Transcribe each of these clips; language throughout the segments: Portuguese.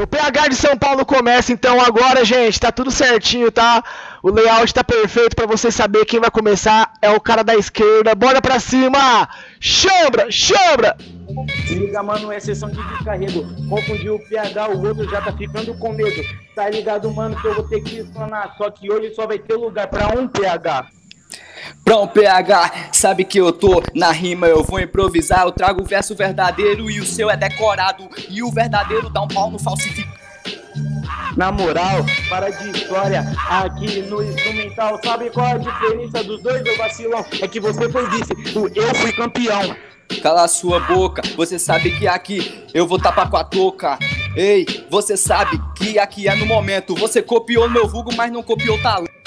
O PH de São Paulo começa então agora, gente. Tá tudo certinho, tá? O layout tá perfeito para você saber quem vai começar. É o cara da esquerda. Bora pra cima! Chambra, chambra! Liga, mano, é sessão de descarrego. Confundiu o PH, o outro já tá ficando com medo. Tá ligado, mano, que eu vou ter que explanar. Só que hoje só vai ter lugar pra um PH. Pronto, PH, sabe que eu tô na rima, eu vou improvisar. Eu trago o verso verdadeiro e o seu é decorado. E o verdadeiro dá um pau no falsificado. Na moral, para de história aqui no instrumental. Sabe qual a diferença dos dois, meu vacilão? É que você foi vice, o eu fui campeão. Cala a sua boca, você sabe que aqui eu vou tapar com a touca. Ei, você sabe que aqui é no momento. Você copiou meu vulgo, mas não copiou o talento.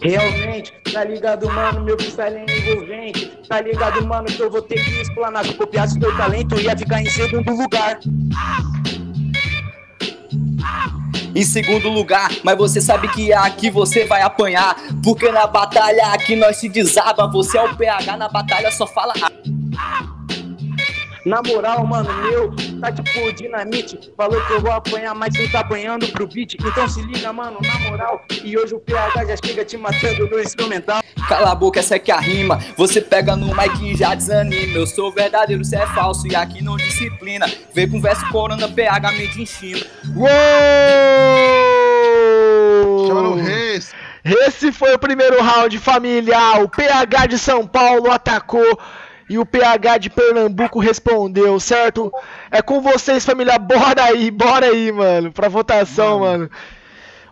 Realmente, tá ligado, mano? Meu freestyle é envolvente. Tá ligado, mano? Que eu vou ter que explanar. Se copiasse meu talento, ia ficar em segundo lugar. Em segundo lugar, mas você sabe que aqui você vai apanhar. Porque na batalha aqui nós se desaba. Você é o PH, na batalha só fala. Na moral, mano, meu, tá tipo dinamite. Falou que eu vou apanhar, mas você tá apanhando pro beat. Então se liga, mano, na moral. E hoje o PH já chega te matando no instrumental. Cala a boca, essa é que é a rima. Você pega no mic e já desanima. Eu sou verdadeiro, você é falso. E aqui não disciplina. Vem com verso corona, PH made in China. Uou! Chama no Reis. Esse foi o primeiro round, família. O PH de São Paulo atacou e o PH de Pernambuco respondeu, certo? É com vocês, família. Bora aí, bora aí, mano, pra votação, mano.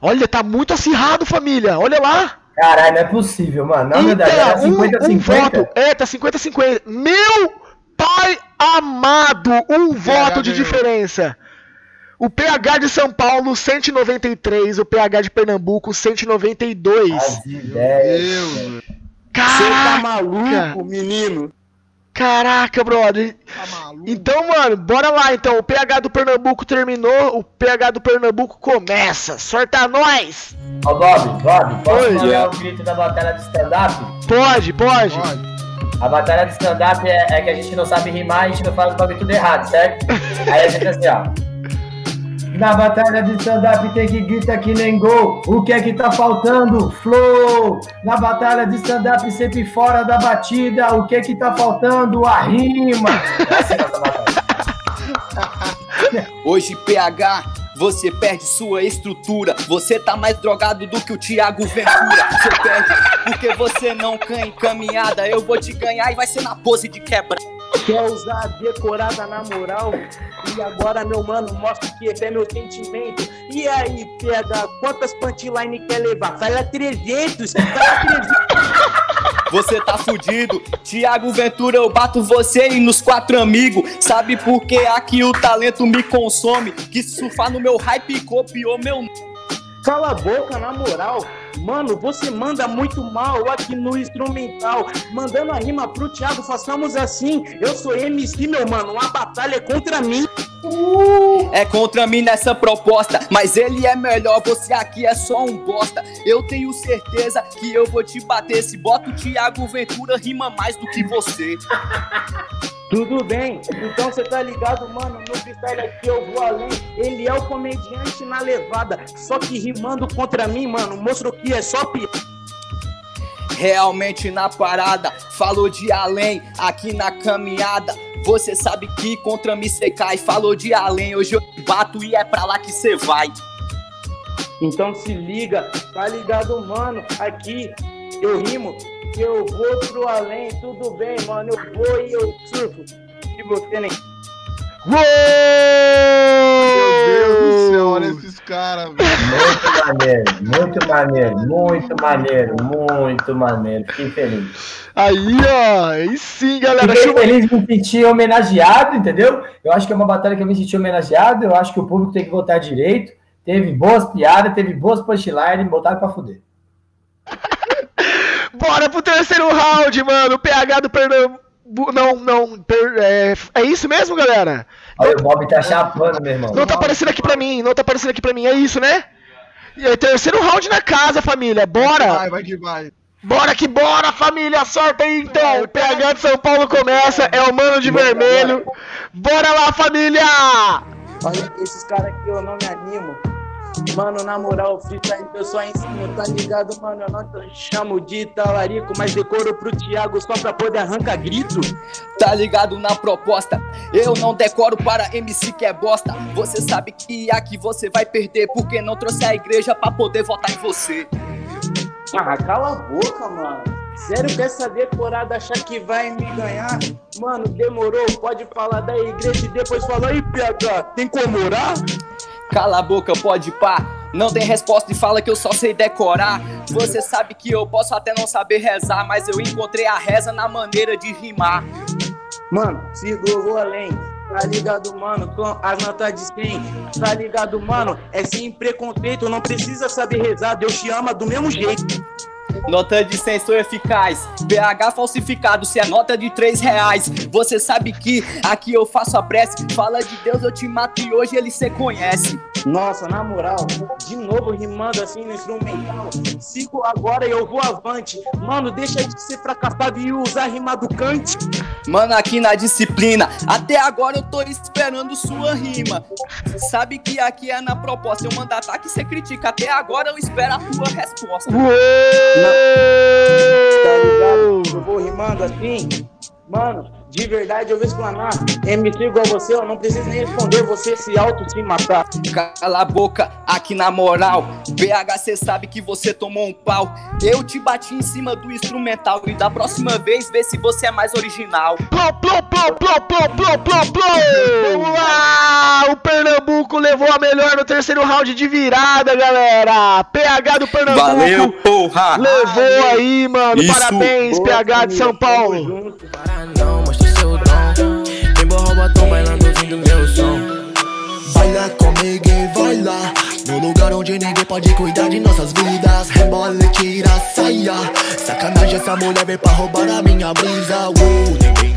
Olha, tá muito acirrado, família. Olha lá. Caralho, não é possível, mano. Na verdade, Então, era 50 um, um 50. voto. É, tá 50-50. Meu pai amado, um voto de ganhou. diferença. O PH de São Paulo, 193. O PH de Pernambuco, 192. As ideias. Deus, velho. Você tá maluco, menino? Caraca, brother. Tá maluco? Então, mano, bora lá então. O PH do Pernambuco terminou, o PH do Pernambuco começa. Sorta nós! Ó, Bob, Bob, posso Oi. mandar o grito da batalha de stand-up? Pode, pode. Pode. A batalha de stand-up é, é que a gente não sabe rimar, a gente não faz o bagulho tudo errado, certo? Aí a gente assim, ó. Na batalha de stand-up tem que gritar que nem gol. O que é que tá faltando? Flow. Na batalha de stand-up sempre fora da batida. O que é que tá faltando? A rima. É. Hoje, PH, você perde sua estrutura. Você tá mais drogado do que o Thiago Ventura. Você perde porque você não ganha em caminhada. Eu vou te ganhar e vai ser na pose de quebra. Quer usar a decorada na moral? E agora, meu mano, mostra que é meu sentimento. E aí, PH, quantas punchline quer levar? Fala 300, fala 300. Você tá fudido. Thiago Ventura, eu bato você e nos quatro amigos. Sabe por que aqui o talento me consome? Que surfar no meu hype copiou meu. Cala a boca, na moral. Mano, você manda muito mal aqui no instrumental. Mandando a rima pro Thiago, façamos assim. Eu sou MC, meu mano. Uma batalha é contra mim. É contra mim nessa proposta, mas ele é melhor, você aqui é só um bosta. Eu tenho certeza que eu vou te bater. Se bota o Thiago Ventura, rima mais do que você. Tudo bem, então você tá ligado, mano? No freestyle aqui eu vou além. Ele é o comediante na levada. Só que rimando contra mim, mano, mostrou que é só pi. Realmente na parada, falou de além, aqui na caminhada. Você sabe que contra mim cê cai. Falou de além, hoje eu bato e é pra lá que cê vai. Então se liga, tá ligado, mano? Aqui eu rimo, eu vou pro além, tudo bem, mano. Eu vou e eu surfo. E você nem. Uou! Meu Deus do céu, olha esses caras, velho. Muito maneiro, muito maneiro, muito maneiro, muito maneiro. Fiquei feliz. Aí, ó. Aí sim, galera. Fiquei feliz de me sentir homenageado, entendeu? Eu acho que é uma batalha que eu me senti homenageado. Eu acho que o público tem que votar direito. Teve boas piadas, teve boas punchlines, botaram pra fuder. Bora pro terceiro round, mano. O PH do Pernambuco. Não, não. per- É... é isso mesmo, galera? Olha, o Bob tá chapando, meu irmão. Não tá aparecendo aqui pra mim, não tá aparecendo aqui pra mim. É isso, né? E aí, terceiro round na casa, família. Bora! Vai, vai que vai. Bora que bora, família! Sorta aí então! O PH de São Paulo começa, é o mano de vermelho. Bora lá, família! Olha, esses caras aqui eu não me animo. Mano, na moral, freestyle eu só ensino, tá ligado, mano? Eu não te chamo de talarico, mas decoro pro Thiago só pra poder arrancar grito. Tá ligado na proposta? Eu não decoro para MC que é bosta. Você sabe que aqui você vai perder, porque não trouxe a igreja pra poder votar em você. Ah, cala a boca, mano. Sério que essa decorada achar que vai me ganhar? Mano, demorou, pode falar da igreja e depois falar, aí PH, tem como orar? Cala a boca, pode pá. Não tem resposta e fala que eu só sei decorar. Você sabe que eu posso até não saber rezar, mas eu encontrei a reza na maneira de rimar. Mano, vou além. Tá ligado, mano? Com as notas de 100. Tá ligado, mano? É sem preconceito, não precisa saber rezar. Deus te ama do mesmo jeito. Nota de 100 sou eficaz. PH falsificado, se é nota de 3 reais. Você sabe que aqui eu faço a prece. Fala de Deus, eu te mato e hoje ele cê conhece. Nossa, na moral, de novo rimando assim no instrumental. Sigo agora e eu vou avante. Mano, deixa de ser fracassado e usar rima do cante. Mano, aqui na disciplina, até agora eu tô esperando sua rima. Sabe que aqui é na proposta, eu mando ataque, você critica. Até agora eu espero a tua resposta. Tá ligado? Eu vou rimando assim. Mano, de verdade eu vou exclamar. MC igual você, eu não preciso nem responder você se auto se matar. Cala a boca, aqui na moral. BH, cê sabe que você tomou um pau. Eu te bati em cima do instrumental. E da próxima vez, vê se você é mais original. Plô. Vamos lá! O Pernambuco levou a melhor no terceiro round de virada, galera. PH do Pernambuco Valeu, porra! levou aí, mano. Isso. Parabéns, Boa, PH de São Paulo. Baila comigo e vai lá No lugar onde ninguém pode cuidar de nossas vidas Rebola e tira a saia Sacanagem essa mulher veio pra roubar a minha brisa uh,